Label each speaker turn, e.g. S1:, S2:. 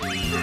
S1: Oh!